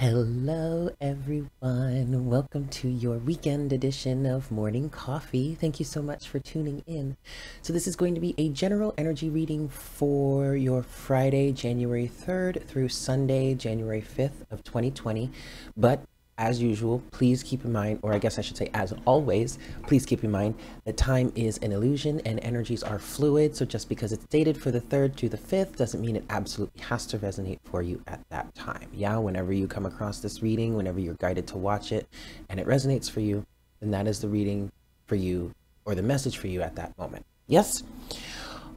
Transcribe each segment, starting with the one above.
Hello, everyone. Welcome to your weekend edition of Morning Coffee. Thank you so much for tuning in. So, this is going to be a general energy reading for your Friday, January 3rd through Sunday, January 5th of 2020. But as usual, please keep in mind, or I guess I should say, as always, please keep in mind that time is an illusion and energies are fluid. So just because it's dated for the 3rd to the 5th doesn't mean it absolutely has to resonate for you at that time. Yeah, whenever you come across this reading, whenever you're guided to watch it and it resonates for you, then that is the reading for you or the message for you at that moment. Yes?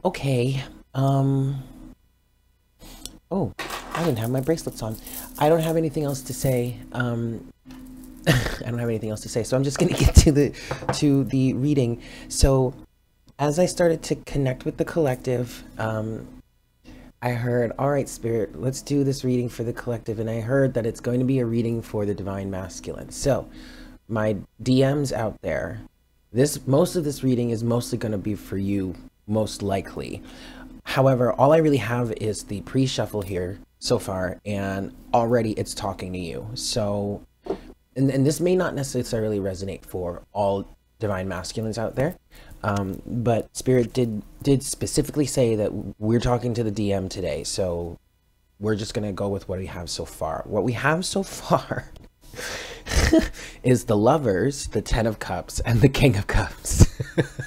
Okay. Um. Oh, I didn't have my bracelets on. I don't have anything else to say. Um, I don't have anything else to say, so I'm just gonna get to the to the reading. So, as I started to connect with the collective, um, I heard, "All right, Spirit, let's do this reading for the collective," and I heard that it's going to be a reading for the divine masculine. So, my DMs out there, this most of this reading is mostly going to be for you, most likely. However, all I really have is the pre-shuffle here so far, and already it's talking to you. So and, and this may not necessarily resonate for all divine masculines out there um, but spirit did did specifically say that we're talking to the dm today so we're just going to go with what we have so far. What we have so far is the lovers the ten of cups and the king of cups.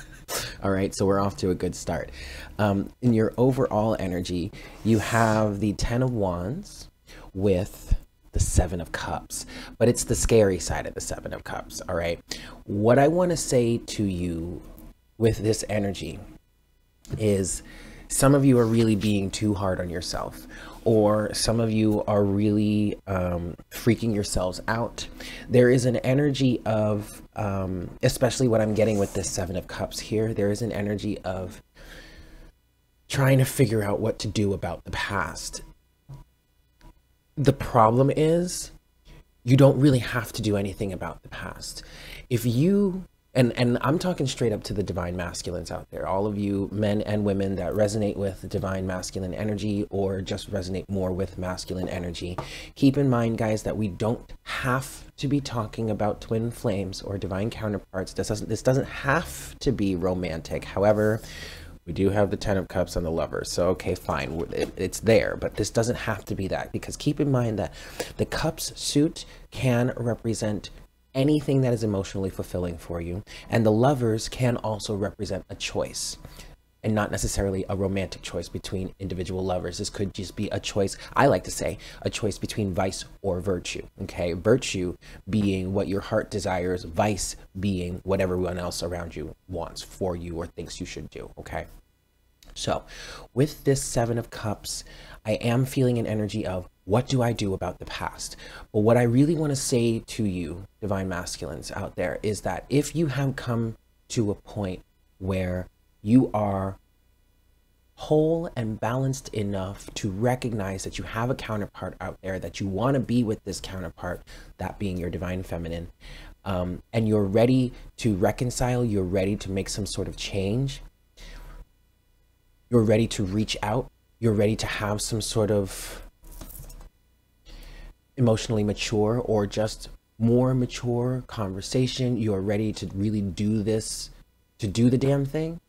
All right so we're off to a good start. Um, in your overall energy you have the ten of wands with the Seven of Cups, but it's the scary side of the Seven of Cups. All right. What I want to say to you with this energy is some of you are really being too hard on yourself, or some of you are really um, freaking yourselves out. There is an energy of, um, especially what I'm getting with this Seven of Cups here, there is an energy of trying to figure out what to do about the past the problem is you don't really have to do anything about the past. If you and and I'm talking straight up to the divine masculines out there, all of you men and women that resonate with divine masculine energy or just resonate more with masculine energy. Keep in mind guys that we don't have to be talking about twin flames or divine counterparts. This doesn't this doesn't have to be romantic. However, we do have the Ten of Cups and the Lovers. So, okay, fine. It, it's there. But this doesn't have to be that. Because keep in mind that the Cups suit can represent anything that is emotionally fulfilling for you. And the Lovers can also represent a choice. And not necessarily a romantic choice between individual lovers. This could just be a choice, I like to say, a choice between vice or virtue. Okay, virtue being what your heart desires, vice being what everyone else around you wants for you or thinks you should do. Okay. So, with this Seven of Cups, I am feeling an energy of what do I do about the past? But what I really want to say to you, divine masculines out there, is that if you have come to a point where you are whole and balanced enough to recognize that you have a counterpart out there, that you want to be with this counterpart, that being your divine feminine, um, and you're ready to reconcile, you're ready to make some sort of change, you're ready to reach out, you're ready to have some sort of emotionally mature or just more mature conversation, you're ready to really do this, to do the damn thing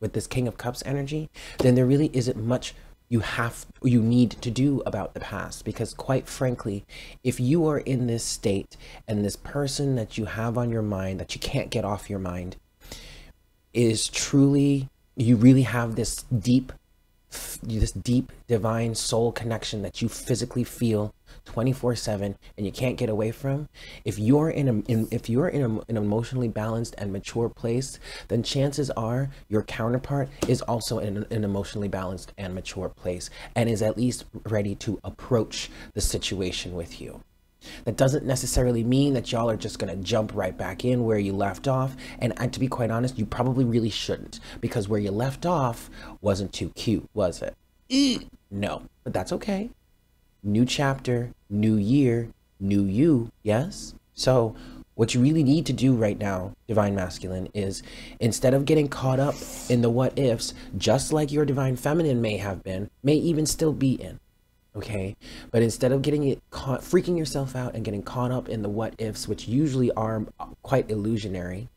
with this King of Cups energy, then there really isn't much you have you need to do about the past. Because quite frankly if you are in this state and this person that you have on your mind that you can't get off your mind is truly you really have this deep this deep divine soul connection that you physically feel 24 7 and you can't get away from if you're in a in, if you're in a, an emotionally balanced and mature place then chances are your counterpart is also in an emotionally balanced and mature place and is at least ready to approach the situation with you that doesn't necessarily mean that y'all are just going to jump right back in where you left off. And to be quite honest, you probably really shouldn't because where you left off wasn't too cute, was it? No, but that's okay new chapter, new year, new you, yes? So, what you really need to do right now, divine masculine, is instead of getting caught up in the what ifs, just like your divine feminine may have been, may even still be in, okay? But instead of getting it caught, freaking yourself out and getting caught up in the what ifs, which usually are quite illusionary,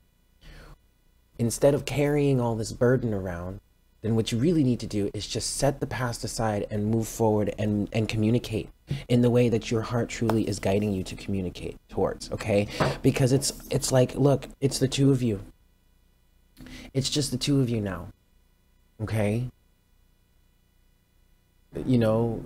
instead of carrying all this burden around, then what you really need to do is just set the past aside and move forward and, and communicate in the way that your heart truly is guiding you to communicate towards, okay? Because it's it's like, look, it's the two of you. It's just the two of you now. Okay? You know,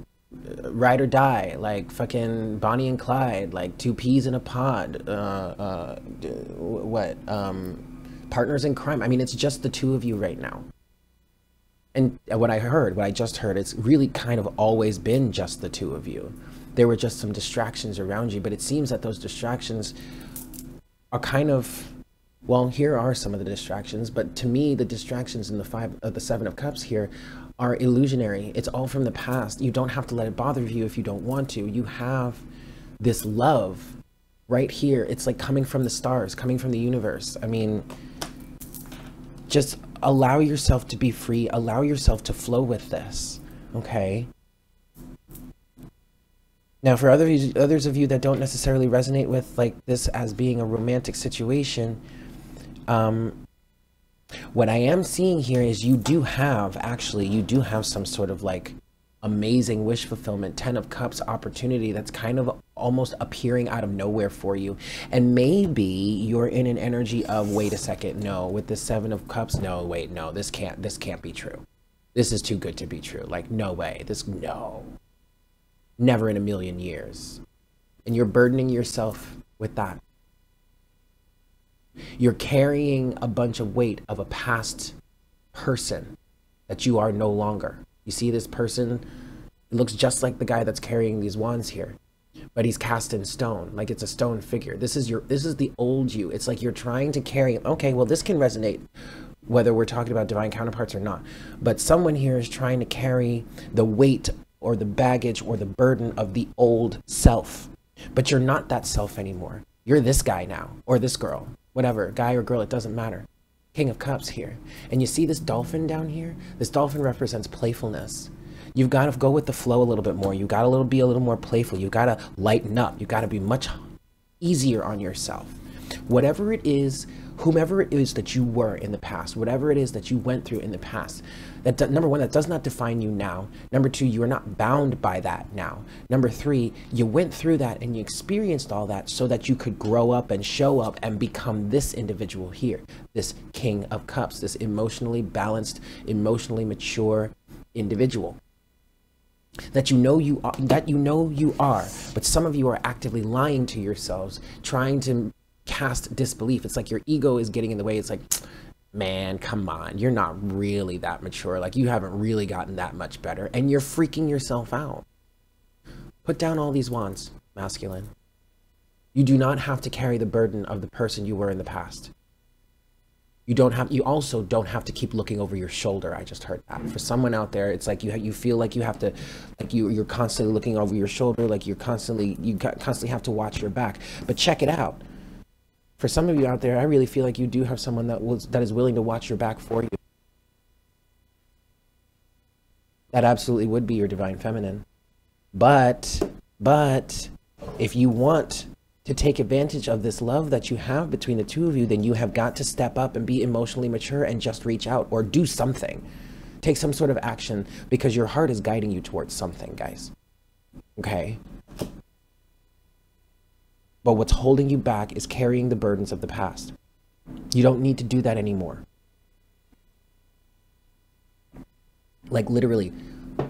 ride or die, like fucking Bonnie and Clyde, like two peas in a pod. Uh, uh, what? Um, partners in crime. I mean, it's just the two of you right now. And what I heard, what I just heard, it's really kind of always been just the two of you. There were just some distractions around you, but it seems that those distractions are kind of well, here are some of the distractions, but to me, the distractions in the five of uh, the seven of cups here are illusionary. It's all from the past. You don't have to let it bother you if you don't want to. You have this love right here. It's like coming from the stars, coming from the universe. I mean, just allow yourself to be free. Allow yourself to flow with this. Okay. Now, for other others of you that don't necessarily resonate with like this as being a romantic situation, um, what I am seeing here is you do have, actually, you do have some sort of like amazing wish fulfillment, 10 of cups opportunity that's kind of almost appearing out of nowhere for you. And maybe you're in an energy of, wait a second, no, with the seven of cups, no, wait, no, this can't, this can't be true. This is too good to be true. Like, no way, this, no, never in a million years. And you're burdening yourself with that. You're carrying a bunch of weight of a past person that you are no longer. You see this person? It looks just like the guy that's carrying these wands here, but he's cast in stone, like it's a stone figure. This is your this is the old you. It's like you're trying to carry okay, well this can resonate whether we're talking about divine counterparts or not. But someone here is trying to carry the weight or the baggage or the burden of the old self. But you're not that self anymore. You're this guy now or this girl whatever, guy or girl, it doesn't matter. King of Cups here. And you see this dolphin down here? This dolphin represents playfulness. You've got to go with the flow a little bit more. You got to be a little more playful. You got to lighten up. You got to be much easier on yourself. Whatever it is whomever it is that you were in the past, whatever it is that you went through in the past, that number one, that does not define you now. Number two, you are not bound by that now. Number three, you went through that and you experienced all that so that you could grow up and show up and become this individual here, this King of Cups, this emotionally balanced, emotionally mature individual that you know you are that you know you are but some of you are actively lying to yourselves trying to cast disbelief. It's like your ego is getting in the way. It's like, man, come on, you're not really that mature. Like you haven't really gotten that much better and you're freaking yourself out. Put down all these wands, masculine. You do not have to carry the burden of the person you were in the past. You don't have. You also don't have to keep looking over your shoulder. I just heard that. For someone out there, it's like you you feel like you have to, like you you're constantly looking over your shoulder, like you're constantly you constantly have to watch your back. But check it out for some of you out there, I really feel like you do have someone that was that is willing to watch your back for you. That absolutely would be your divine feminine. But but if you want to take advantage of this love that you have between the two of you, then you have got to step up and be emotionally mature and just reach out or do something. Take some sort of action because your heart is guiding you towards something, guys. Okay? But what's holding you back is carrying the burdens of the past. You don't need to do that anymore. Like literally,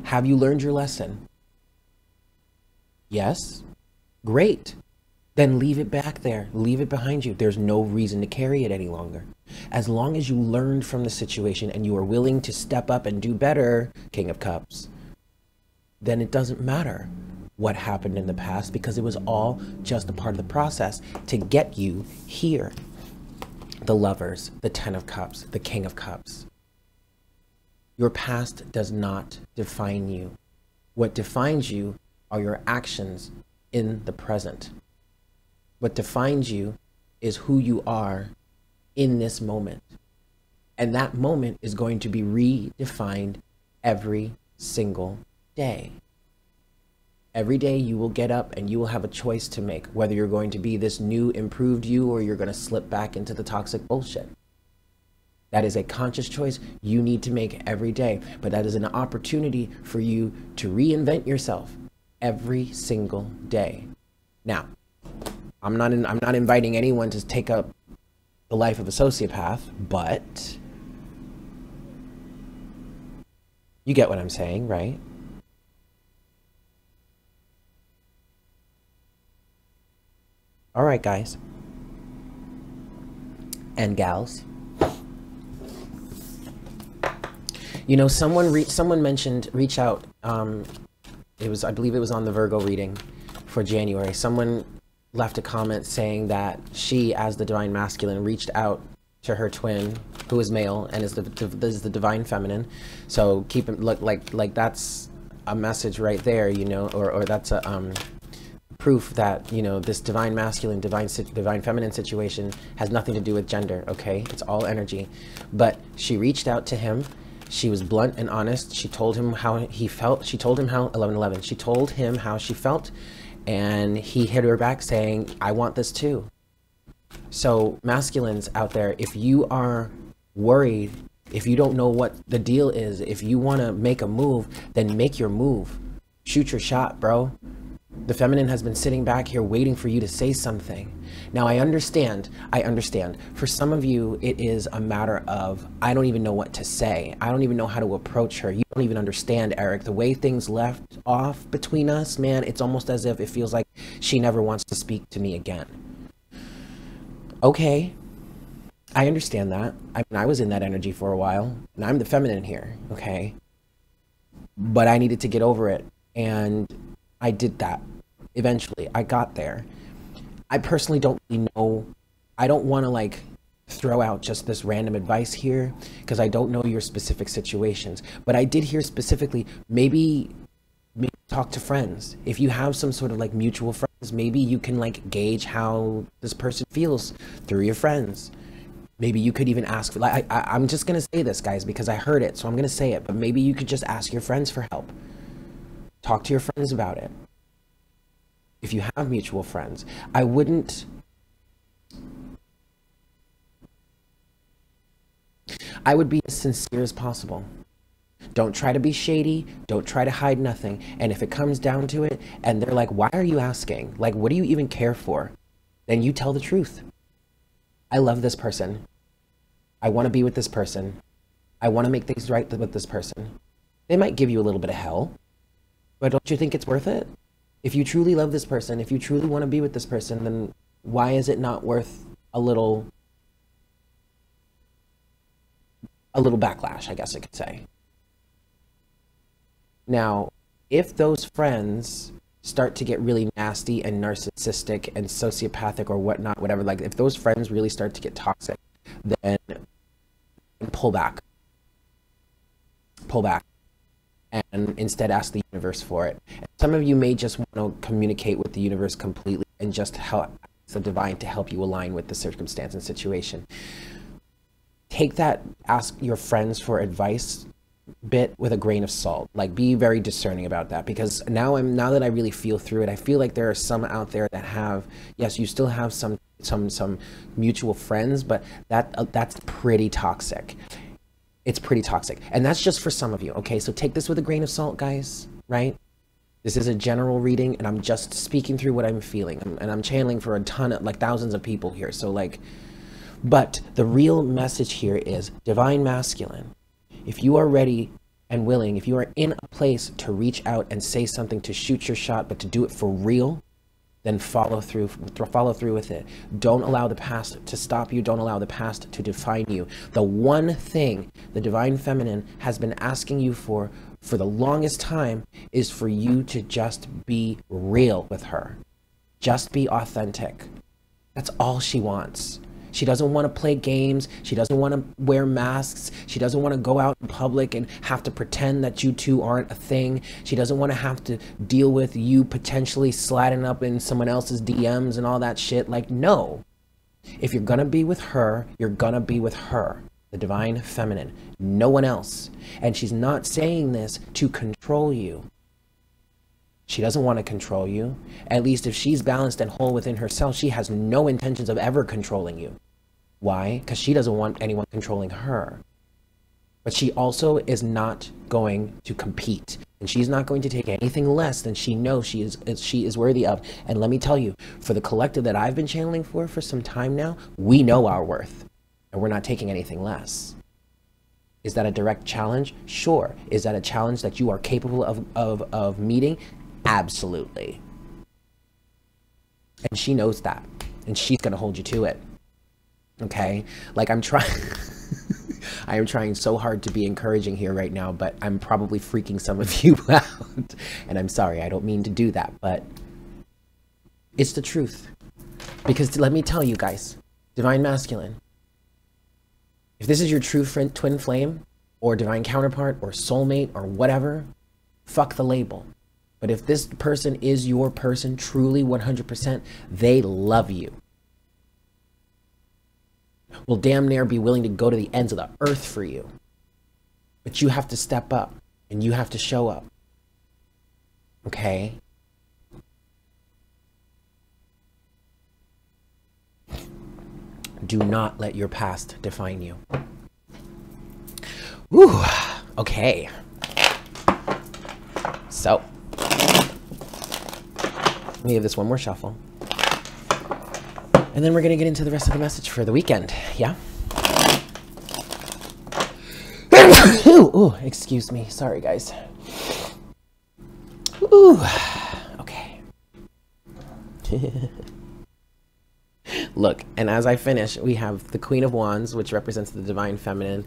have you learned your lesson? Yes? Great. Then leave it back there. Leave it behind you. There's no reason to carry it any longer. As long as you learned from the situation and you are willing to step up and do better, King of Cups, then it doesn't matter what happened in the past because it was all just a part of the process to get you here. The lovers, the Ten of Cups, the King of Cups. Your past does not define you. What defines you are your actions in the present. What defines you is who you are in this moment. And that moment is going to be redefined every single day. Every day you will get up and you will have a choice to make whether you're going to be this new, improved you or you're going to slip back into the toxic bullshit. That is a conscious choice you need to make every day, but that is an opportunity for you to reinvent yourself every single day. Now, I'm not in, I'm not inviting anyone to take up the life of a sociopath, but you get what I'm saying, right? All right, guys and gals. You know, someone re- someone mentioned reach out. Um, it was I believe it was on the Virgo reading for January. Someone left a comment saying that she, as the divine masculine, reached out to her twin, who is male and is the is the divine feminine. So keep it look like like that's a message right there, you know, or or that's a um proof that you know this divine masculine divine divine feminine situation has nothing to do with gender okay? It's all energy. But she reached out to him. She was blunt and honest. She told him how he felt. She told him how 1111 she told him how she felt. And he hit her back saying i want this too. So masculines out there if you are worried if you don't know what the deal is if you want to make a move then make your move. Shoot your shot bro the feminine has been sitting back here waiting for you to say something. Now, I understand, I understand. For some of you, it is a matter of, I don't even know what to say. I don't even know how to approach her. You don't even understand, Eric. The way things left off between us, man, it's almost as if it feels like she never wants to speak to me again. Okay, I understand that. I mean, I was in that energy for a while, and I'm the feminine here, okay? But I needed to get over it. And I did that. Eventually, I got there. I personally don't really know. I don't want to like throw out just this random advice here because I don't know your specific situations. But I did hear specifically maybe, maybe talk to friends. If you have some sort of like mutual friends, maybe you can like gauge how this person feels through your friends. Maybe you could even ask. Like I, I, I'm just gonna say this, guys, because I heard it, so I'm gonna say it. But maybe you could just ask your friends for help Talk to your friends about it. If you have mutual friends, I wouldn't. I would be as sincere as possible. Don't try to be shady. Don't try to hide nothing. And if it comes down to it, and they're like, why are you asking? Like, what do you even care for? Then you tell the truth. I love this person. I want to be with this person. I want to make things right with this person. They might give you a little bit of hell. But don't you think it's worth it? If you truly love this person, if you truly want to be with this person, then why is it not worth a little a little backlash, I guess I could say. Now, if those friends start to get really nasty and narcissistic and sociopathic or whatnot, whatever, like if those friends really start to get toxic, then pull back. Pull back and instead ask the universe for it. Some of you may just want to communicate with the universe completely and just help the divine to help you align with the circumstance and situation. Take that, ask your friends for advice bit with a grain of salt. Like be very discerning about that because now I'm now that I really feel through it, I feel like there are some out there that have yes, you still have some some some mutual friends, but that uh, that's pretty toxic it's pretty toxic. And that's just for some of you, okay? So take this with a grain of salt, guys, right? This is a general reading, and I'm just speaking through what I'm feeling. And I'm channeling for a ton of, like, thousands of people here. So, like, but the real message here is divine masculine. If you are ready and willing, if you are in a place to reach out and say something, to shoot your shot, but to do it for real, then follow through follow through with it. Don't allow the past to stop you. Don't allow the past to define you. The one thing the divine feminine has been asking you for for the longest time is for you to just be real with her. Just be authentic. That's all she wants she doesn't want to play games. She doesn't want to wear masks. She doesn't want to go out in public and have to pretend that you two aren't a thing. She doesn't want to have to deal with you potentially sliding up in someone else's DMs and all that shit. Like, no. If you're going to be with her, you're going to be with her, the divine feminine, no one else. And she's not saying this to control you. She doesn't want to control you. At least if she's balanced and whole within herself, she has no intentions of ever controlling you. Why? Because she doesn't want anyone controlling her. But she also is not going to compete. And she's not going to take anything less than she knows she is she is worthy of. And let me tell you, for the collective that I've been channeling for for some time now, we know our worth. And we're not taking anything less. Is that a direct challenge? Sure. Is that a challenge that you are capable of, of, of meeting? Absolutely. And she knows that. And she's going to hold you to it. Okay? Like I'm trying. I am trying so hard to be encouraging here right now, but I'm probably freaking some of you out. and I'm sorry, I don't mean to do that, but it's the truth. Because let me tell you guys, Divine Masculine, if this is your true friend, twin flame, or divine counterpart, or soulmate, or whatever, fuck the label. But if this person is your person, truly 100%, they love you. Will damn near be willing to go to the ends of the earth for you. But you have to step up and you have to show up. Okay? Do not let your past define you. Woo! Okay. So, we have this one more shuffle. And then we're going to get into the rest of the message for the weekend. Yeah? ooh, ooh, excuse me. Sorry, guys. Ooh, okay. Look, and as I finish, we have the Queen of Wands, which represents the Divine Feminine,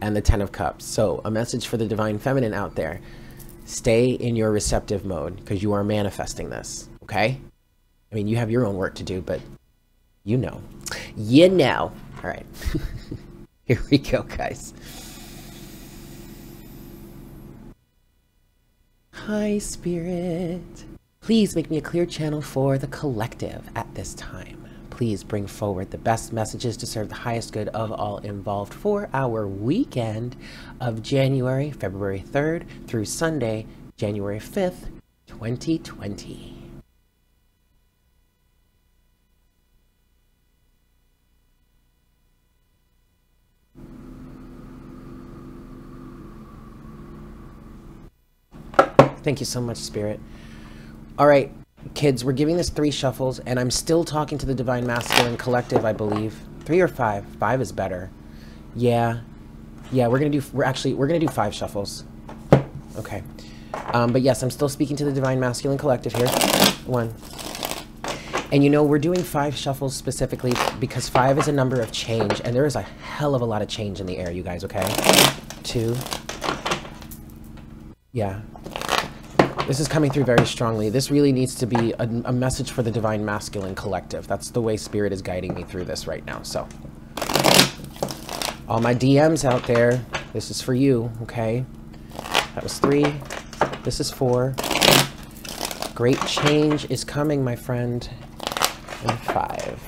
and the Ten of Cups. So, a message for the Divine Feminine out there stay in your receptive mode because you are manifesting this, okay? I mean, you have your own work to do, but you know. You know. All right. Here we go, guys. Hi, Spirit. Please make me a clear channel for the collective at this time. Please bring forward the best messages to serve the highest good of all involved for our weekend of January, February 3rd through Sunday, January 5th, 2020. Thank you so much, Spirit. All right, kids, we're giving this three shuffles, and I'm still talking to the Divine Masculine Collective, I believe. Three or five? Five is better. Yeah. Yeah, we're gonna do, we're actually, we're gonna do five shuffles. Okay. Um, but yes, I'm still speaking to the Divine Masculine Collective here. One. And you know, we're doing five shuffles specifically because five is a number of change, and there is a hell of a lot of change in the air, you guys, okay? Two. Yeah. This is coming through very strongly. This really needs to be a, a, message for the Divine Masculine Collective. That's the way Spirit is guiding me through this right now. So, all my DMs out there, this is for you, okay? That was three. This is four. Great change is coming, my friend. And five.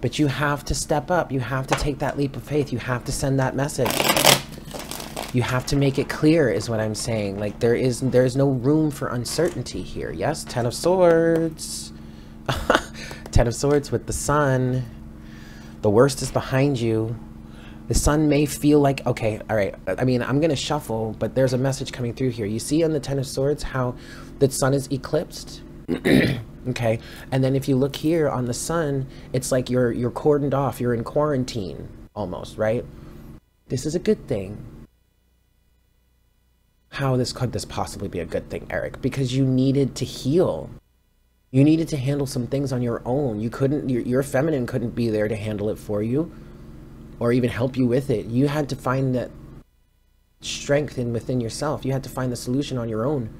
But you have to step up. You have to take that leap of faith. You have to send that message you have to make it clear is what I'm saying. Like there is there's no room for uncertainty here. Yes, Ten of Swords. Ten of Swords with the Sun. The worst is behind you. The sun may feel like, okay, all right, I mean, I'm going to shuffle, but there's a message coming through here. You see on the Ten of Swords how the sun is eclipsed? okay, and then if you look here on the sun, it's like you're, you're cordoned off, you're in quarantine almost, right? This is a good thing how this could this possibly be a good thing, Eric? Because you needed to heal. You needed to handle some things on your own. You couldn't, your, your feminine couldn't be there to handle it for you or even help you with it. You had to find that strength in within yourself. You had to find the solution on your own.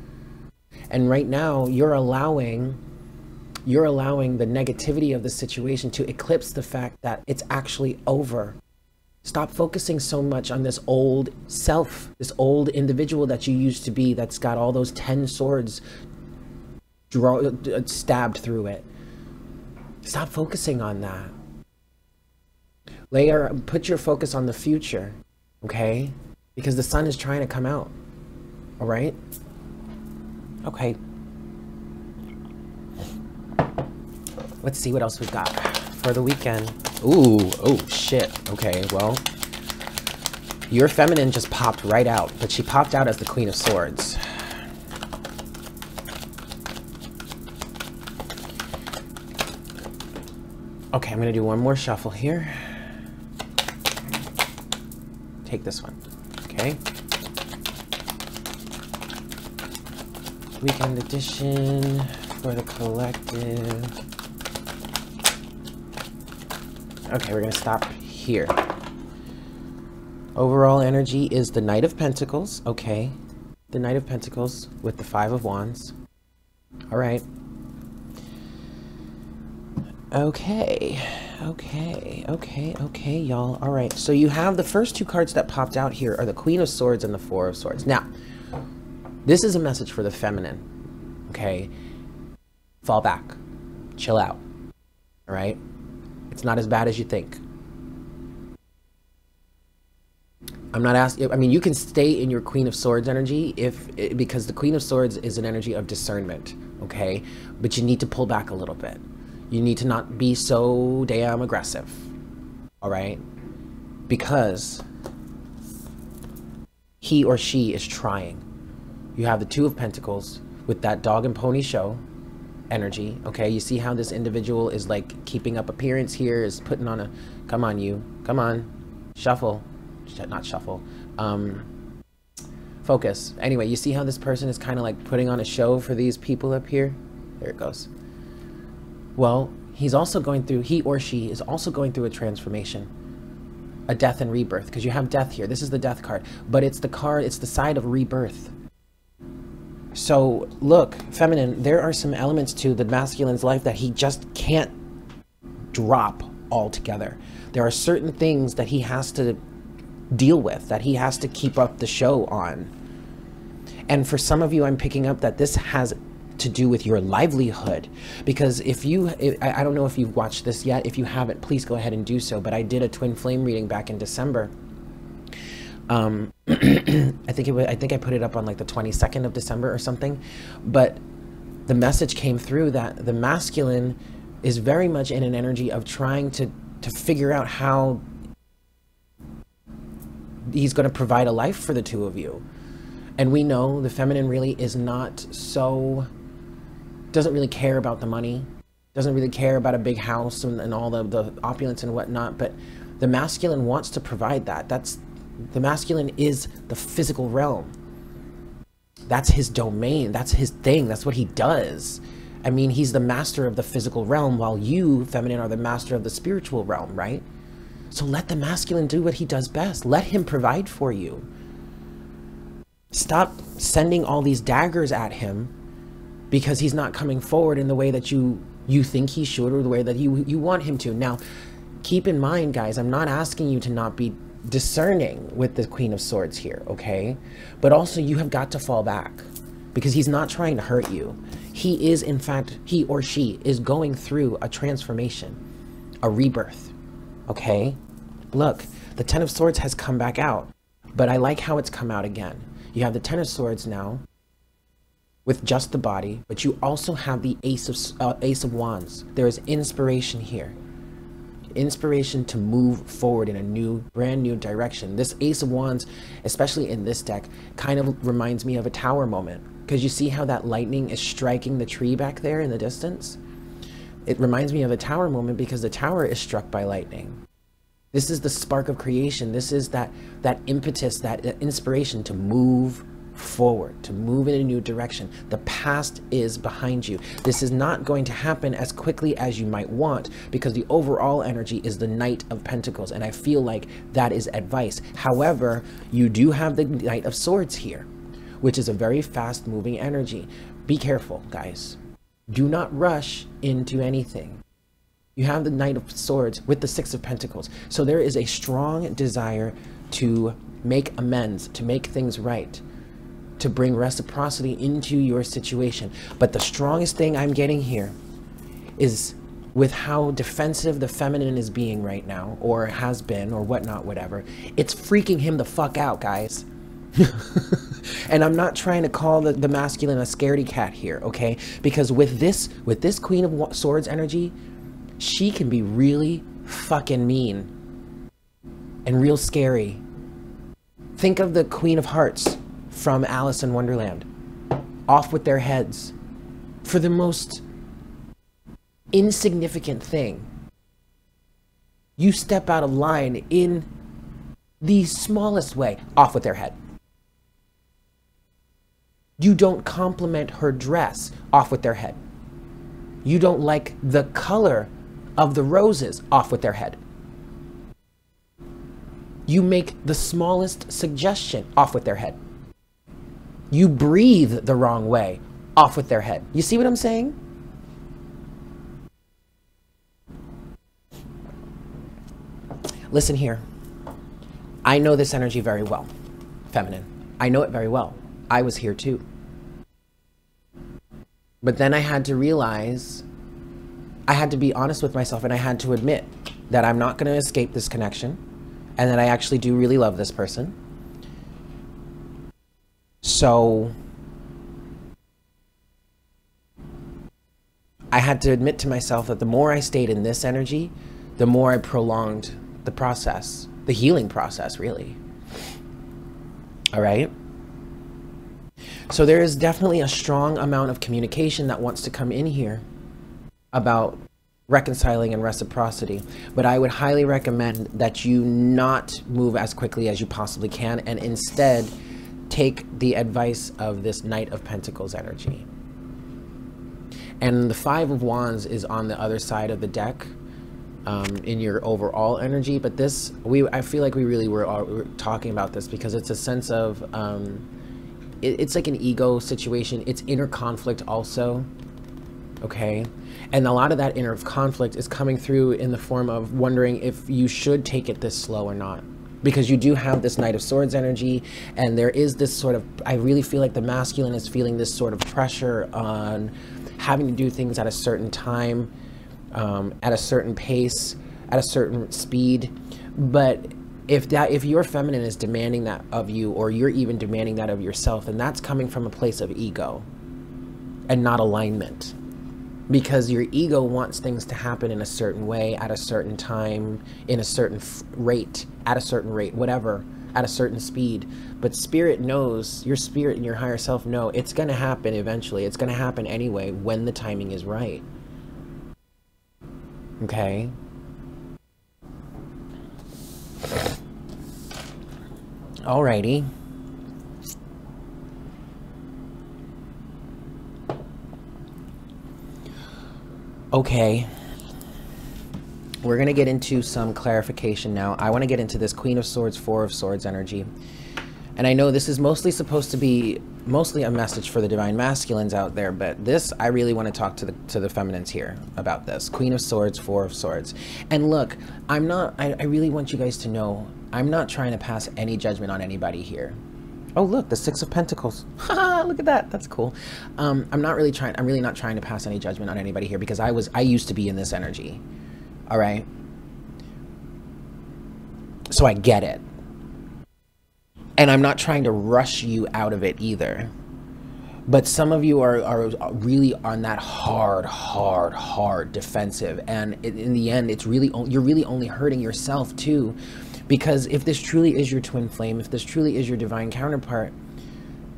And right now, you're allowing you're allowing the negativity of the situation to eclipse the fact that it's actually over. Stop focusing so much on this old self, this old individual that you used to be that's got all those 10 swords draw, uh, uh, stabbed through it. Stop focusing on that. Layer, put your focus on the future, okay? Because the sun is trying to come out, all right? Okay. Let's see what else we've got for the weekend. Ooh, oh shit. Okay, well, your feminine just popped right out, but she popped out as the Queen of Swords. Okay, I'm gonna do one more shuffle here. Take this one, okay? Weekend edition for the collective. Okay, we're gonna stop here. Overall energy is the Knight of Pentacles. Okay. The Knight of Pentacles with the Five of Wands. All right. Okay. Okay. Okay. Okay, y'all. All right. So you have the first two cards that popped out here are the Queen of Swords and the Four of Swords. Now, this is a message for the feminine. Okay. Fall back. Chill out. All right. It's not as bad as you think. I'm not asking. I mean, you can stay in your Queen of Swords energy if because the Queen of Swords is an energy of discernment, okay? But you need to pull back a little bit. You need to not be so damn aggressive. All right? Because he or she is trying. You have the 2 of Pentacles with that dog and pony show energy, okay? You see how this individual is like keeping up appearance here, is putting on a come on you. Come on. Shuffle not shuffle, um, focus. Anyway, you see how this person is kind of like putting on a show for these people up here? There it goes. Well, he's also going through, he or she is also going through a transformation, a death and rebirth, because you have death here. This is the death card, but it's the card, it's the side of rebirth. So, look, feminine, there are some elements to the masculine's life that he just can't drop altogether. There are certain things that he has to deal with, that he has to keep up the show on. And for some of you, I'm picking up that this has to do with your livelihood. Because if you, I don't know if you've watched this yet. If you haven't, please go ahead and do so. But I did a twin flame reading back in December. Um, I think it was, I think I put it up on like the 22nd of December or something. But the message came through that the masculine is very much in an energy of trying to to figure out how he's going to provide a life for the two of you. And we know the feminine really is not so, doesn't really care about the money, doesn't really care about a big house and, and all the, the opulence and whatnot, but the masculine wants to provide that. That's, the masculine is the physical realm. That's his domain. That's his thing. That's what he does. I mean, he's the master of the physical realm while you, feminine, are the master of the spiritual realm, right? So let the masculine do what he does best. Let him provide for you. Stop sending all these daggers at him because he's not coming forward in the way that you you think he should or the way that you you want him to. Now, keep in mind, guys, I'm not asking you to not be discerning with the Queen of Swords here, okay? But also you have got to fall back because he's not trying to hurt you. He is, in fact, he or she is going through a transformation, a rebirth. Okay? Look, the Ten of Swords has come back out, but I like how it's come out again. You have the Ten of Swords now with just the body, but you also have the Ace of, uh, Ace of Wands. There is inspiration here. Inspiration to move forward in a new, brand new direction. This Ace of Wands, especially in this deck, kind of reminds me of a tower moment. Because you see how that lightning is striking the tree back there in the distance? It reminds me of a tower moment because the tower is struck by lightning. This is the spark of creation. This is that that impetus, that inspiration to move forward, to move in a new direction. The past is behind you. This is not going to happen as quickly as you might want because the overall energy is the Knight of Pentacles, and I feel like that is advice. However, you do have the Knight of Swords here, which is a very fast moving energy. Be careful, guys. Do not rush into anything. You have the Knight of Swords with the Six of Pentacles. So there is a strong desire to make amends, to make things right, to bring reciprocity into your situation. But the strongest thing I'm getting here is with how defensive the feminine is being right now, or has been, or whatnot, whatever. It's freaking him the fuck out, guys. and I'm not trying to call the, the masculine a scaredy cat here, okay? Because with this with this Queen of Swords energy, she can be really fucking mean and real scary. Think of the Queen of Hearts from Alice in Wonderland. Off with their heads for the most insignificant thing. You step out of line in the smallest way, off with their head. You don't compliment her dress, off with their head. You don't like the color of the roses, off with their head. You make the smallest suggestion, off with their head. You breathe the wrong way, off with their head. You see what I'm saying? Listen here. I know this energy very well, feminine. I know it very well. I was here too. But then I had to realize, I had to be honest with myself and I had to admit that I'm not going to escape this connection and that I actually do really love this person. So I had to admit to myself that the more I stayed in this energy, the more I prolonged the process, the healing process, really. All right? So there is definitely a strong amount of communication that wants to come in here about reconciling and reciprocity. But I would highly recommend that you not move as quickly as you possibly can and instead take the advice of this Knight of Pentacles energy. And the Five of Wands is on the other side of the deck um, in your overall energy. But this, we I feel like we really were, all, were talking about this because it's a sense of, um, it, it's like an ego situation. It's inner conflict also, okay? And a lot of that inner conflict is coming through in the form of wondering if you should take it this slow or not because you do have this Knight of Swords energy, and there is this sort of, I really feel like the masculine is feeling this sort of pressure on having to do things at a certain time, um, at a certain pace, at a certain speed. But if that if your feminine is demanding that of you, or you're even demanding that of yourself, then that's coming from a place of ego and not alignment because your ego wants things to happen in a certain way at a certain time in a certain rate at a certain rate whatever at a certain speed. But spirit knows your spirit and your higher self know it's going to happen eventually. It's going to happen anyway when the timing is right. Okay? Alrighty Okay. We're going to get into some clarification now. I want to get into this Queen of Swords, Four of Swords energy. And I know this is mostly supposed to be mostly a message for the divine masculines out there, but this I really want to talk to the to the feminines here about this. Queen of Swords, Four of Swords. And look, I'm not I, I really want you guys to know I'm not trying to pass any judgment on anybody here. Oh, look, the Six of Pentacles. look at that. That's cool. Um, I'm not really trying, I'm really not trying to pass any judgment on anybody here because I was, I used to be in this energy. All right. So I get it. And I'm not trying to rush you out of it either. But some of you are, are really on that hard, hard, hard defensive. And in the end, it's really, you're really only hurting yourself too because if this truly is your twin flame, if this truly is your divine counterpart,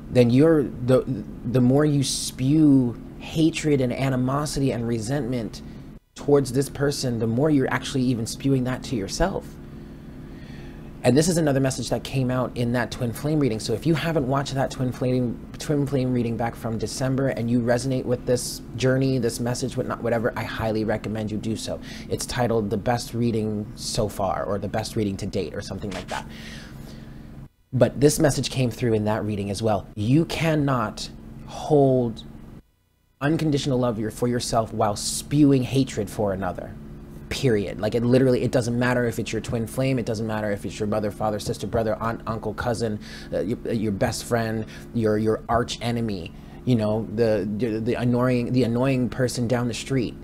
then you're the the more you spew hatred and animosity and resentment towards this person, the more you're actually even spewing that to yourself. And this is another message that came out in that twin flame reading. So if you haven't watched that twin flame twin flame reading back from December and you resonate with this journey, this message, whatever, I highly recommend you do so. It's titled "The Best Reading So Far" or "The Best Reading to Date" or something like that. But this message came through in that reading as well. You cannot hold unconditional love for yourself while spewing hatred for another period. Like it literally, it doesn't matter if it's your twin flame, it doesn't matter if it's your mother, father, sister, brother, aunt, uncle, cousin, uh, your, uh, your, best friend, your your arch enemy, you know, the, the the annoying the annoying person down the street.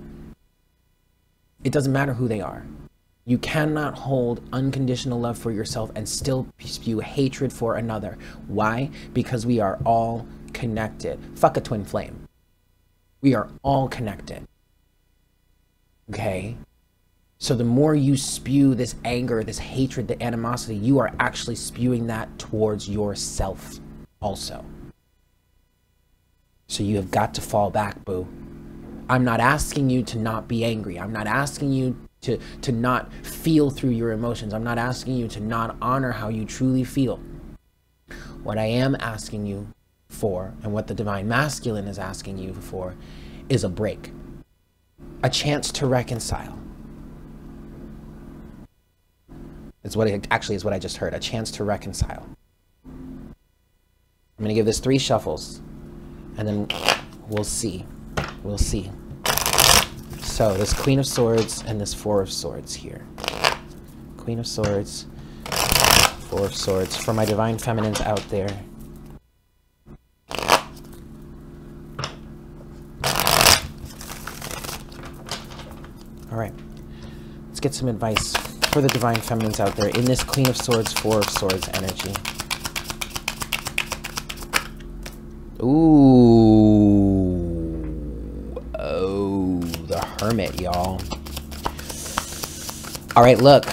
It doesn't matter who they are. You cannot hold unconditional love for yourself and still spew hatred for another. Why? Because we are all connected. Fuck a twin flame. We are all connected. Okay? So the more you spew this anger, this hatred, the animosity, you are actually spewing that towards yourself also. So you have got to fall back, boo. I'm not asking you to not be angry. I'm not asking you to, to not feel through your emotions. I'm not asking you to not honor how you truly feel. What I am asking you for, and what the Divine Masculine is asking you for, is a break, a chance to reconcile. It's what it actually is what I just heard a chance to reconcile. I'm to give this three shuffles, and then we'll see. We'll see. So this Queen of Swords and this Four of Swords here. Queen of Swords, Four of Swords. For my Divine Feminines out there. All right, let's get some advice for the Divine Feminines out there in this Queen of Swords, Four of Swords energy. Ooh. Oh, the Hermit, y'all. All right, look.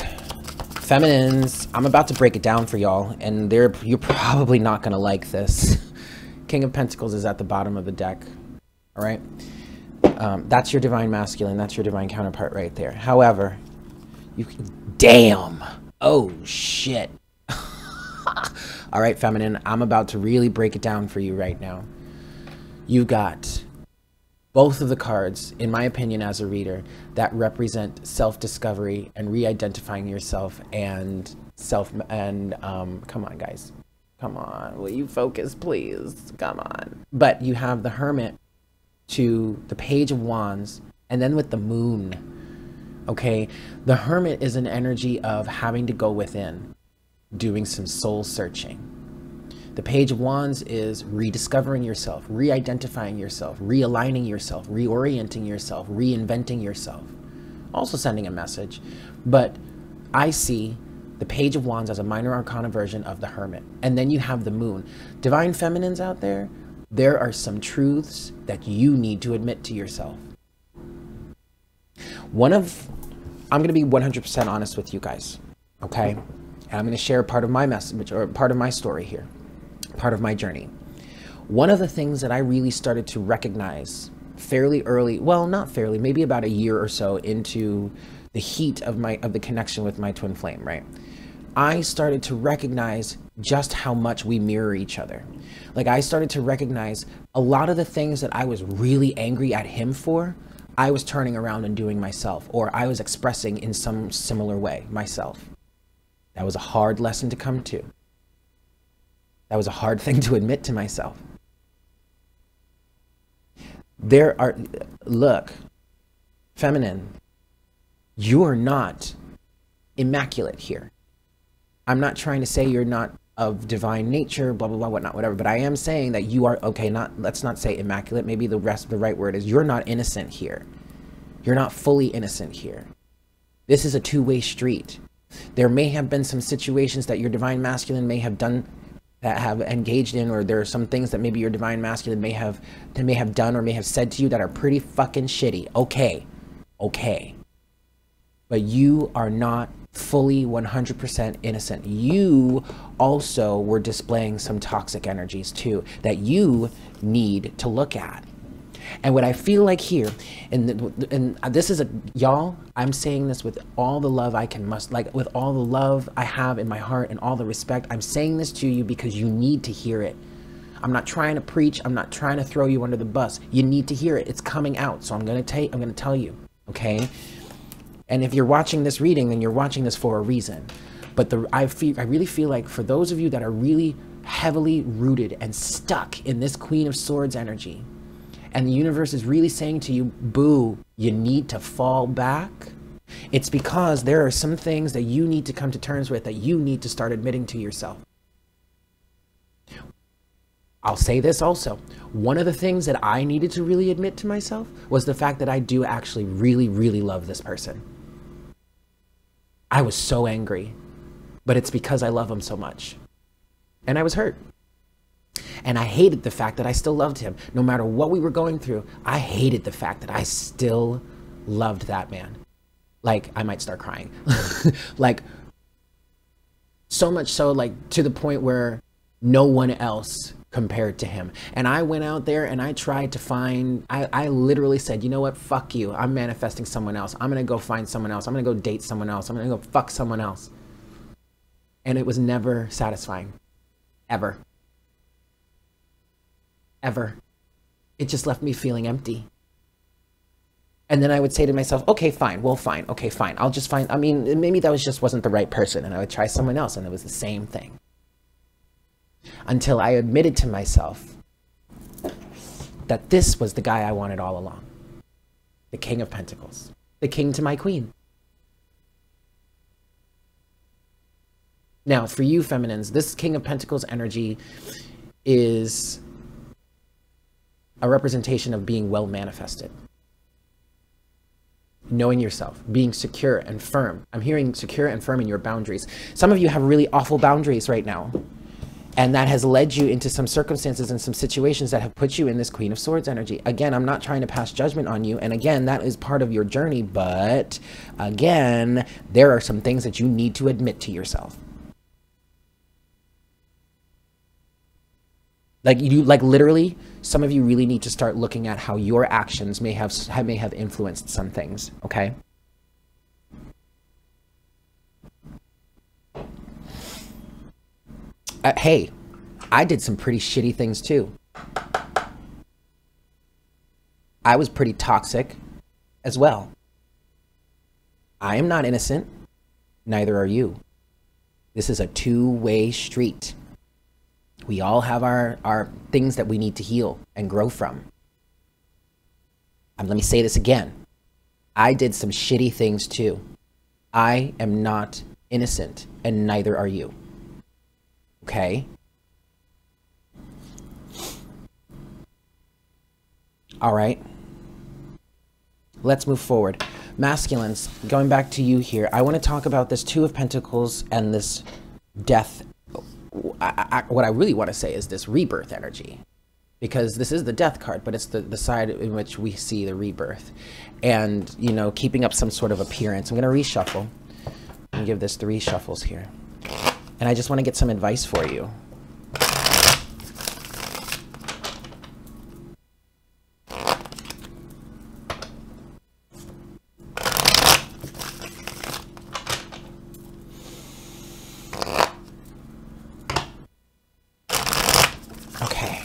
Feminines, I'm about to break it down for y'all, and they're you're probably not going to like this. King of Pentacles is at the bottom of the deck, all right? Um, that's your divine masculine. That's your divine counterpart right there. However, you can, damn. Oh, shit. all right, feminine, I'm about to really break it down for you right now. You got both of the cards, in my opinion, as a reader, that represent self-discovery and re-identifying yourself and self and um, come on, guys, come on, will you focus, please? Come on. But you have the Hermit to the Page of Wands, and then with the Moon. Okay, the Hermit is an energy of having to go within, doing some soul searching the Page of Wands is rediscovering yourself, re identifying yourself, realigning yourself, reorienting yourself, reinventing yourself. Also sending a message. But I see the Page of Wands as a minor arcana version of the Hermit. And then you have the Moon. Divine Feminines out there, there are some truths that you need to admit to yourself. One of, I'm going to be 100% honest with you guys, okay? And I'm going to share part of my message or part of my story here part of my journey. One of the things that I really started to recognize fairly early, well, not fairly, maybe about a year or so into the heat of my of the connection with my twin flame, right? I started to recognize just how much we mirror each other. Like I started to recognize a lot of the things that I was really angry at him for, I was turning around and doing myself, or I was expressing in some similar way myself. That was a hard lesson to come to. That was a hard thing to admit to myself. There are, look, feminine, you are not immaculate here. I'm not trying to say you're not of divine nature, blah, blah, blah, whatnot, whatever. But I am saying that you are, okay, not, let's not say immaculate. Maybe the rest, the right word is you're not innocent here. You're not fully innocent here. This is a two-way street. There may have been some situations that your divine masculine may have done that have engaged in or there are some things that maybe your divine masculine may have they may have done or may have said to you that are pretty fucking shitty okay okay but you are not fully 100% innocent you also were displaying some toxic energies too that you need to look at and what I feel like here, and and uh, this is a y'all, I'm saying this with all the love I can must like with all the love I have in my heart and all the respect. I'm saying this to you because you need to hear it. I'm not trying to preach. I'm not trying to throw you under the bus. You need to hear it. It's coming out. So I'm gonna take. I'm gonna tell you. Okay. And if you're watching this reading, then you're watching this for a reason. But the I feel I really feel like for those of you that are really heavily rooted and stuck in this Queen of Swords energy, and the universe is really saying to you, boo, you need to fall back, it's because there are some things that you need to come to terms with that you need to start admitting to yourself. I'll say this also. One of the things that I needed to really admit to myself was the fact that I do actually really, really love this person. I was so angry, but it's because I love him so much. And I was hurt. And I hated the fact that I still loved him. No matter what we were going through, I hated the fact that I still loved that man. Like, I might start crying. like, so much so, like, to the point where no one else compared to him. And I went out there and I tried to find, I, I literally said, you know what? Fuck you. I'm manifesting someone else. I'm going to go find someone else. I'm going to go date someone else. I'm going to go fuck someone else. And it was never satisfying. Ever. Ever. It just left me feeling empty. And then I would say to myself, okay, fine, well, fine, okay, fine. I'll just find, I mean, maybe that was just wasn't the right person. And I would try someone else and it was the same thing until I admitted to myself that this was the guy I wanted all along the King of Pentacles, the king to my queen. Now, for you feminines, this King of Pentacles energy is a representation of being well manifested. Knowing yourself, being secure and firm. I'm hearing secure and firm in your boundaries. Some of you have really awful boundaries right now. And that has led you into some circumstances and some situations that have put you in this Queen of Swords energy. Again, I'm not trying to pass judgment on you. And again, that is part of your journey. But again, there are some things that you need to admit to yourself. Like you, like literally, some of you really need to start looking at how your actions may have may have influenced some things. Okay. Uh, hey, I did some pretty shitty things too. I was pretty toxic as well. I am not innocent. Neither are you. This is a two-way street. We all have our, our things that we need to heal and grow from. Um, let me say this again. I did some shitty things too. I am not innocent, and neither are you. Okay. All right. Let's move forward. Masculines, going back to you here, I want to talk about this Two of Pentacles and this death. I, I, what I really want to say is this rebirth energy. Because this is the death card, but it's the, the side in which we see the rebirth. And, you know, keeping up some sort of appearance. I'm going to reshuffle and give this three shuffles here and I just want to get some advice for you. Okay.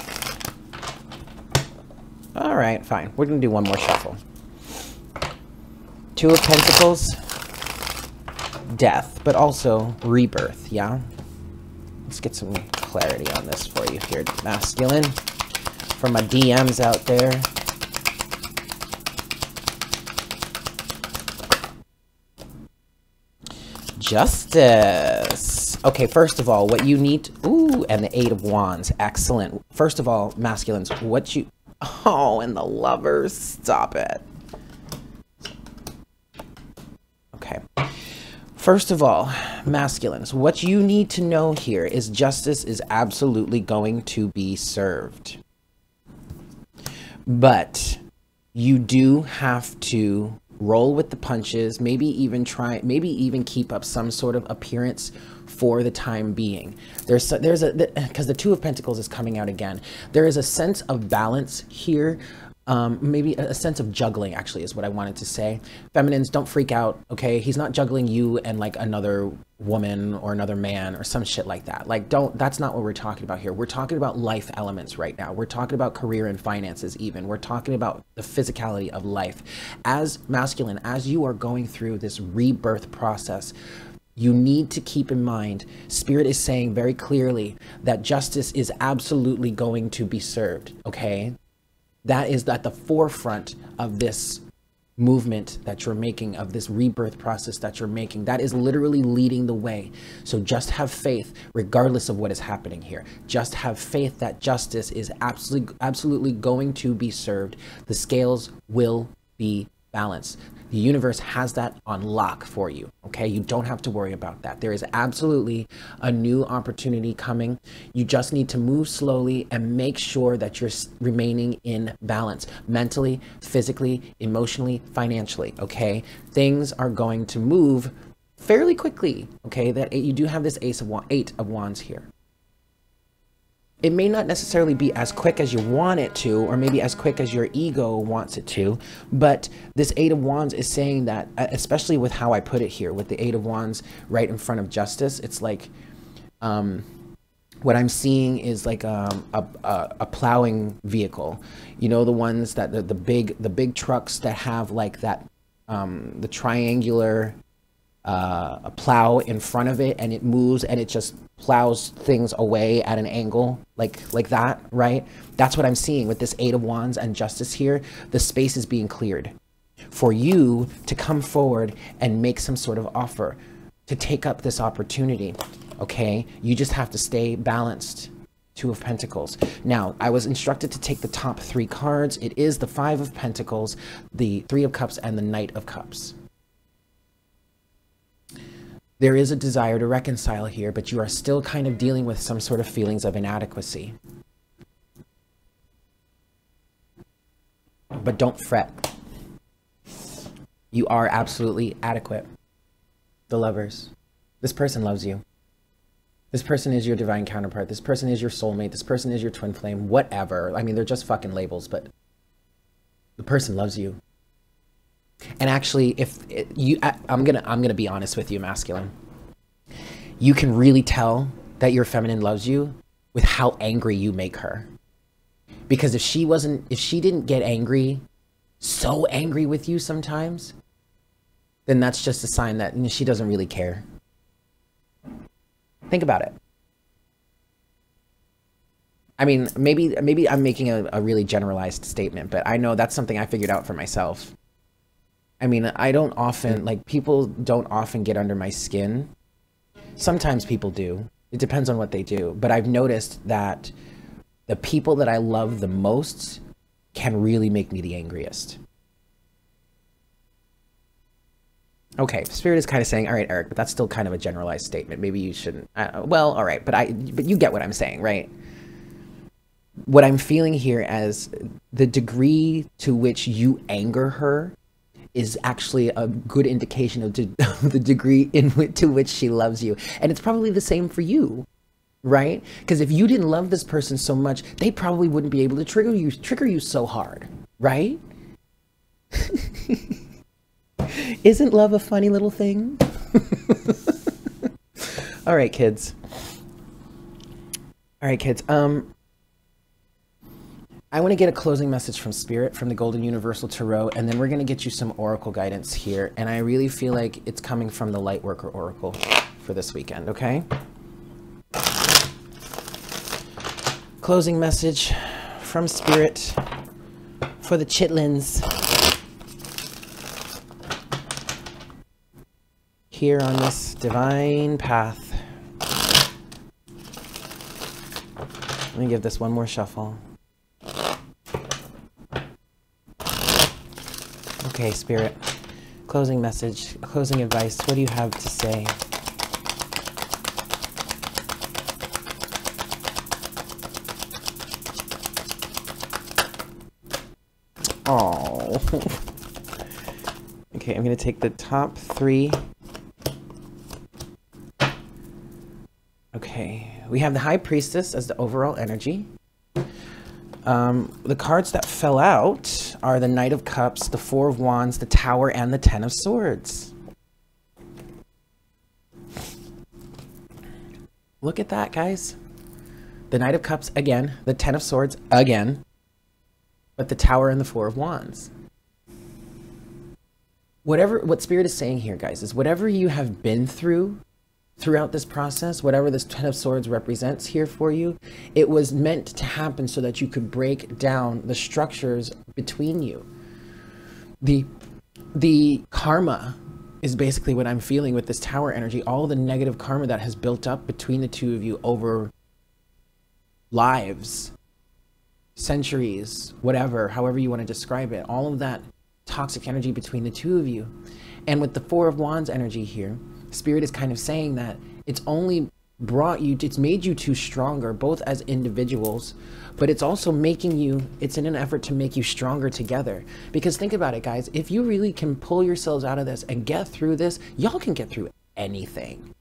All right, fine. We're going to do one more shuffle. Two of Pentacles death, but also rebirth, yeah? Let's get some clarity on this for you here, masculine. For my DMs out there. Justice. Okay, first of all, what you need... ooh, and the Eight of Wands. Excellent. First of all, masculines, what you... Oh, and the lovers. Stop it. First of all, masculines, what you need to know here is justice is absolutely going to be served. But you do have to roll with the punches, maybe even try, maybe even keep up some sort of appearance for the time being. There's there's a because the, the two of pentacles is coming out again. There is a sense of balance here um, maybe a, sense of juggling actually is what I wanted to say. Feminines, don't freak out, okay? He's not juggling you and like another woman or another man or some shit like that. Like, don't, that's not what we're talking about here. We're talking about life elements right now. We're talking about career and finances even. We're talking about the physicality of life. As masculine, as you are going through this rebirth process, you need to keep in mind, Spirit is saying very clearly that justice is absolutely going to be served, okay? That is at the forefront of this movement that you're making, of this rebirth process that you're making. That is literally leading the way. So just have faith, regardless of what is happening here. Just have faith that justice is absolutely, absolutely going to be served. The scales will be balanced. The universe has that on lock for you. Okay. You don't have to worry about that. There is absolutely a new opportunity coming. You just need to move slowly and make sure that you're remaining in balance mentally, physically, emotionally, financially. Okay. Things are going to move fairly quickly. Okay. That eh, you do have this ace of eight of wands here it may not necessarily be as quick as you want it to, or maybe as quick as your ego wants it to, but this Eight of Wands is saying that, especially with how I put it here, with the Eight of Wands right in front of Justice, it's like, um, what I'm seeing is like um, a, a, a, plowing vehicle. You know, the ones that the, the big the big trucks that have like that um, the triangular uh, a plow in front of it and it moves and it just plows things away at an angle like like that right? That's what i'm seeing with this eight of wands and justice here. The space is being cleared for you to come forward and make some sort of offer to take up this opportunity okay? You just have to stay balanced. Two of pentacles. Now i was instructed to take the top three cards. It is the five of pentacles the three of cups and the knight of cups there is a desire to reconcile here, but you are still kind of dealing with some sort of feelings of inadequacy. But don't fret. You are absolutely adequate. The lovers. This person loves you. This person is your divine counterpart. This person is your soulmate. This person is your twin flame. Whatever. I mean, they're just fucking labels, but the person loves you. And actually, if you, I, I'm gonna, I'm gonna be honest with you, masculine. You can really tell that your feminine loves you with how angry you make her. Because if she wasn't, if she didn't get angry, so angry with you sometimes, then that's just a sign that she doesn't really care. Think about it. I mean, maybe maybe I'm making a, a really generalized statement, but I know that's something I figured out for myself. I mean, I don't often, like, people don't often get under my skin. Sometimes people do. It depends on what they do. But I've noticed that the people that I love the most can really make me the angriest. Okay, Spirit is kind of saying, all right, Eric, but that's still kind of a generalized statement. Maybe you shouldn't. Uh, well, all right, but I, but you get what I'm saying, right? What I'm feeling here as the degree to which you anger her is actually a good indication of, of the degree in which, to which she loves you. And it's probably the same for you, right? Because if you didn't love this person so much, they probably wouldn't be able to trigger you trigger you so hard, right? Isn't love a funny little thing? All right, kids. All right, kids. Um, I want to get a closing message from Spirit, from the Golden Universal Tarot, and then we're going to get you some Oracle guidance here. And I really feel like it's coming from the Lightworker Oracle for this weekend, okay? Closing message from Spirit for the chitlins. Here on this divine path. Let me give this one more shuffle. Okay, Spirit. Closing message, closing advice. What do you have to say? Oh. okay, I'm going to take the top three. Okay, we have the High Priestess as the overall energy. Um, the cards that fell out are the Knight of Cups, the Four of Wands, the Tower, and the Ten of Swords. Look at that, guys. The Knight of Cups again, the Ten of Swords again, but the Tower and the Four of Wands. Whatever, what Spirit is saying here, guys, is whatever you have been through throughout this process, whatever this Ten of Swords represents here for you, it was meant to happen so that you could break down the structures between you. The, the karma is basically what I'm feeling with this tower energy. All the negative karma that has built up between the two of you over lives, centuries, whatever, however you want to describe it, all of that toxic energy between the two of you. And with the Four of Wands energy here, Spirit is kind of saying that it's only brought you, it's made you two stronger, both as individuals, but it's also making you, it's in an effort to make you stronger together. Because think about it, guys, if you really can pull yourselves out of this and get through this, y'all can get through anything.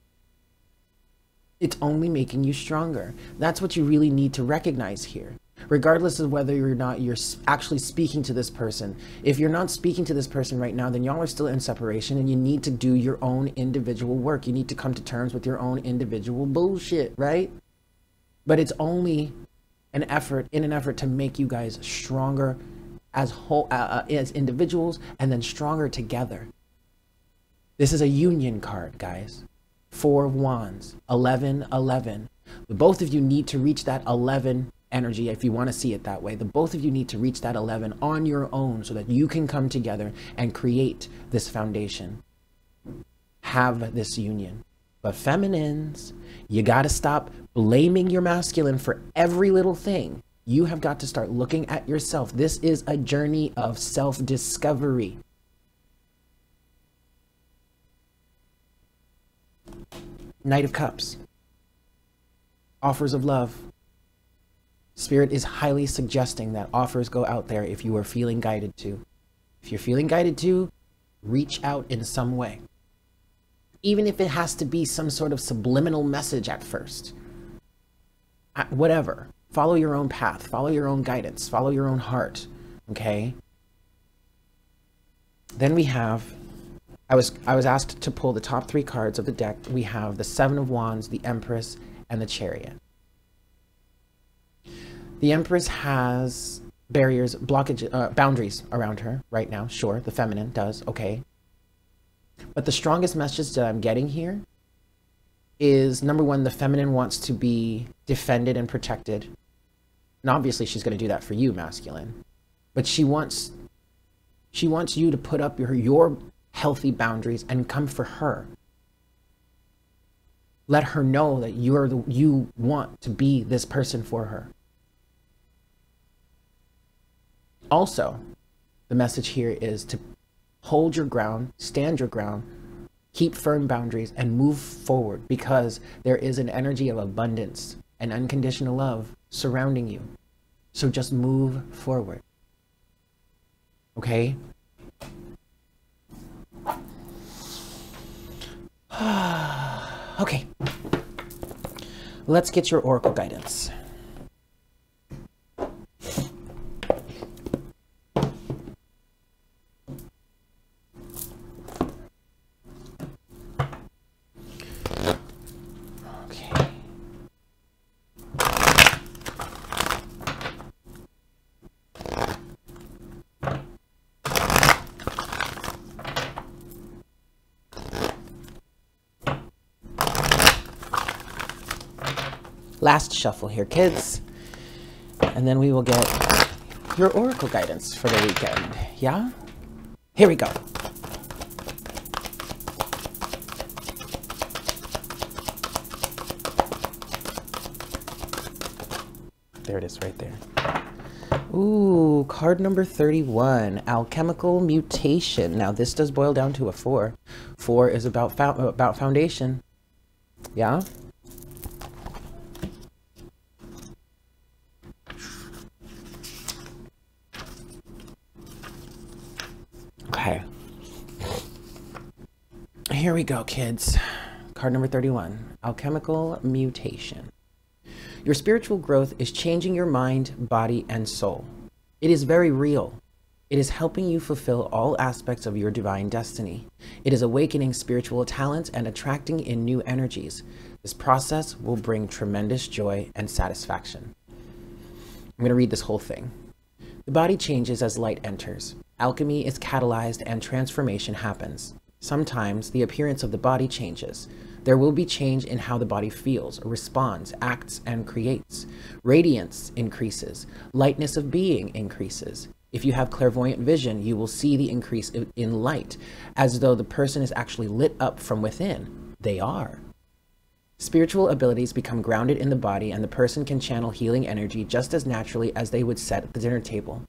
It's only making you stronger. That's what you really need to recognize here regardless of whether or not you're actually speaking to this person. If you're not speaking to this person right now, then y'all are still in separation and you need to do your own individual work. You need to come to terms with your own individual bullshit, right? But it's only an effort in an effort to make you guys stronger as whole uh, uh as individuals and then stronger together. This is a union card, guys. Four of Wands, 11, 11. Both of you need to reach that 11 energy if you want to see it that way the both of you need to reach that 11 on your own so that you can come together and create this foundation. Have this union. But feminines you got to stop blaming your masculine for every little thing. You have got to start looking at yourself. This is a journey of self-discovery. Knight of cups. Offers of love Spirit is highly suggesting that offers go out there if you are feeling guided to. If you're feeling guided to, reach out in some way. Even if it has to be some sort of subliminal message at first. Uh, whatever. Follow your own path. Follow your own guidance. Follow your own heart. Okay? Then we have I was I was asked to pull the top 3 cards of the deck. We have the 7 of wands, the empress, and the chariot. The Empress has barriers, blockage, uh, boundaries around her right now. Sure, the feminine does. Okay. But the strongest message that I'm getting here is number one, the feminine wants to be defended and protected. And obviously she's going to do that for you, masculine. But she wants she wants you to put up your your healthy boundaries and come for her. Let her know that you're the you want to be this person for her. Also, the message here is to hold your ground, stand your ground, keep firm boundaries, and move forward because there is an energy of abundance and unconditional love surrounding you. So just move forward. Okay? okay. Let's get your oracle guidance. Last shuffle here, kids. And then we will get your oracle guidance for the weekend. Yeah? Here we go. There it is right there. Ooh, card number 31, Alchemical Mutation. Now, this does boil down to a 4. 4 is about, fo about foundation. Yeah? here we go, kids. Card number 31 Alchemical Mutation. Your spiritual growth is changing your mind, body, and soul. It is very real. It is helping you fulfill all aspects of your divine destiny. It is awakening spiritual talents and attracting in new energies. This process will bring tremendous joy and satisfaction. I'm going to read this whole thing. The body changes as light enters. Alchemy is catalyzed and transformation happens. Sometimes the appearance of the body changes. There will be change in how the body feels, responds, acts, and creates. Radiance increases. Lightness of being increases. If you have clairvoyant vision, you will see the increase in light, as though the person is actually lit up from within. They are. Spiritual abilities become grounded in the body, and the person can channel healing energy just as naturally as they would set at the dinner table.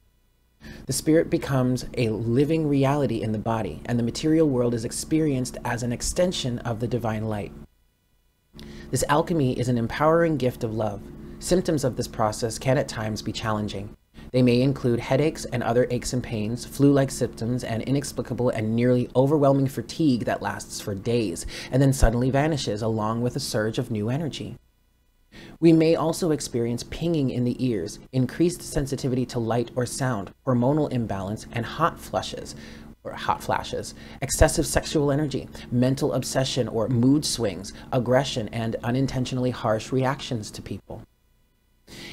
The spirit becomes a living reality in the body, and the material world is experienced as an extension of the divine light. This alchemy is an empowering gift of love. Symptoms of this process can at times be challenging. They may include headaches and other aches and pains, flu like symptoms, and inexplicable and nearly overwhelming fatigue that lasts for days and then suddenly vanishes, along with a surge of new energy. We may also experience pinging in the ears, increased sensitivity to light or sound, hormonal imbalance, and hot flushes, or hot flashes, excessive sexual energy, mental obsession or mood swings, aggression, and unintentionally harsh reactions to people.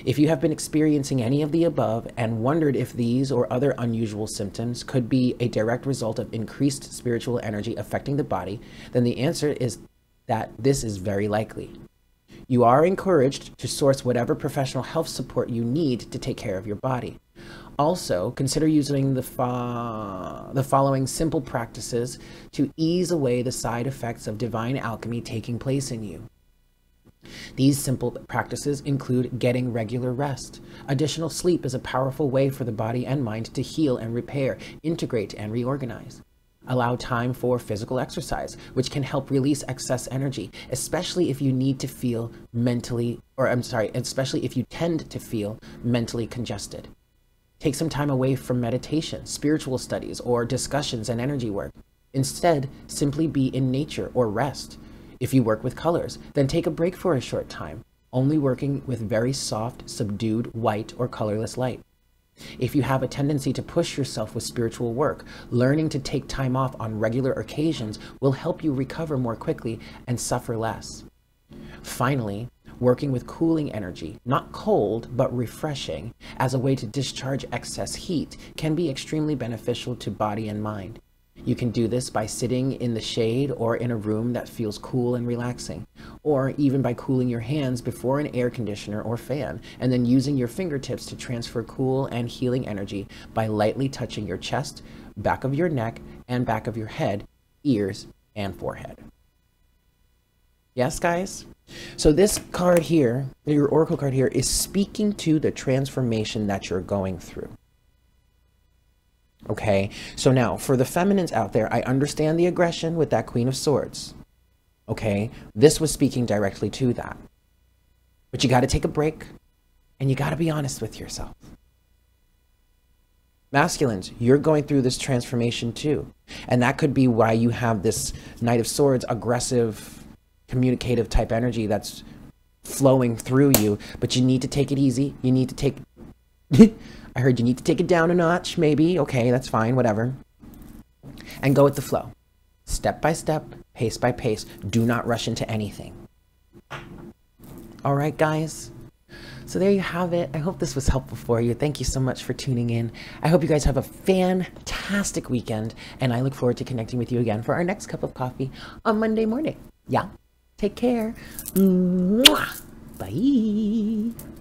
If you have been experiencing any of the above and wondered if these or other unusual symptoms could be a direct result of increased spiritual energy affecting the body, then the answer is that this is very likely. You are encouraged to source whatever professional health support you need to take care of your body. Also, consider using the, fo- the following simple practices to ease away the side effects of divine alchemy taking place in you. These simple practices include getting regular rest. Additional sleep is a powerful way for the body and mind to heal and repair, integrate and reorganize. Allow time for physical exercise, which can help release excess energy, especially if you need to feel mentally, or I'm sorry, especially if you tend to feel mentally congested. Take some time away from meditation, spiritual studies, or discussions and energy work. Instead, simply be in nature or rest. If you work with colors, then take a break for a short time, only working with very soft, subdued white or colorless light. If you have a tendency to push yourself with spiritual work, learning to take time off on regular occasions will help you recover more quickly and suffer less. Finally, working with cooling energy, not cold, but refreshing, as a way to discharge excess heat can be extremely beneficial to body and mind. You can do this by sitting in the shade or in a room that feels cool and relaxing, or even by cooling your hands before an air conditioner or fan, and then using your fingertips to transfer cool and healing energy by lightly touching your chest, back of your neck, and back of your head, ears, and forehead. Yes, guys? So this card here, your oracle card here, is speaking to the transformation that you're going through. Okay, so now for the feminines out there, I understand the aggression with that Queen of Swords. Okay, this was speaking directly to that. But you got to take a break and you got to be honest with yourself. Masculines, you're going through this transformation too. And that could be why you have this Knight of Swords aggressive communicative type energy that's flowing through you, but you need to take it easy. You need to take. I heard you need to take it down a notch, maybe. Okay, that's fine, whatever. And go with the flow. Step by step, pace by pace. Do not rush into anything. All right, guys. So there you have it. I hope this was helpful for you. Thank you so much for tuning in. I hope you guys have a fantastic weekend, and I look forward to connecting with you again for our next cup of coffee on Monday morning. Yeah. Take care. Mwah. Bye.